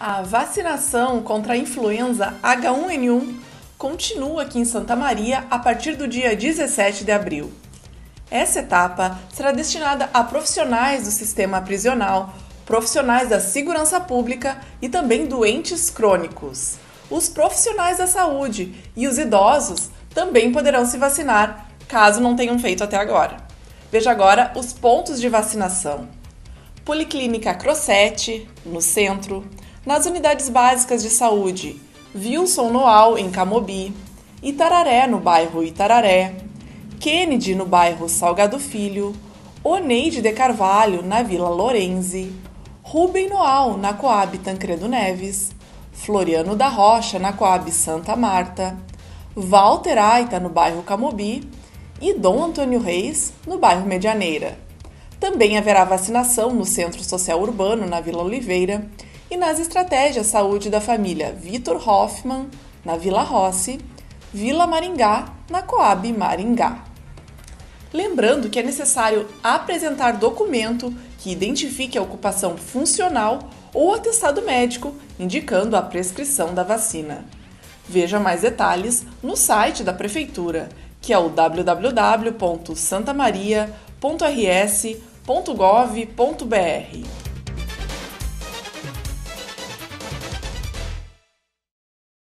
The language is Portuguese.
A vacinação contra a influenza H1N1 continua aqui em Santa Maria a partir do dia 17 de abril. Essa etapa será destinada a profissionais do sistema prisional, profissionais da segurança pública e também doentes crônicos. Os profissionais da saúde e os idosos também poderão se vacinar, caso não tenham feito até agora. Veja agora os pontos de vacinação. Policlínica Crossete, no centro, nas unidades básicas de saúde Wilson Noal, em Camobi, Itararé, no bairro Itararé, Kennedy, no bairro Salgado Filho, Oneide de Carvalho, na Vila Lorenzi, Rubem Noal, na Coab Tancredo Neves, Floriano da Rocha, na Coab Santa Marta, Walter Aita, no bairro Camobi, e Dom Antônio Reis, no bairro Medianeira. Também haverá vacinação no Centro Social Urbano, na Vila Oliveira, e nas estratégias saúde da família Vitor Hoffman, na Vila Rossi, Vila Maringá, na Coab Maringá. Lembrando que é necessário apresentar documento que identifique a ocupação funcional ou atestado médico indicando a prescrição da vacina. Veja mais detalhes no site da Prefeitura, que é o www.santamaria.rs.gov.br.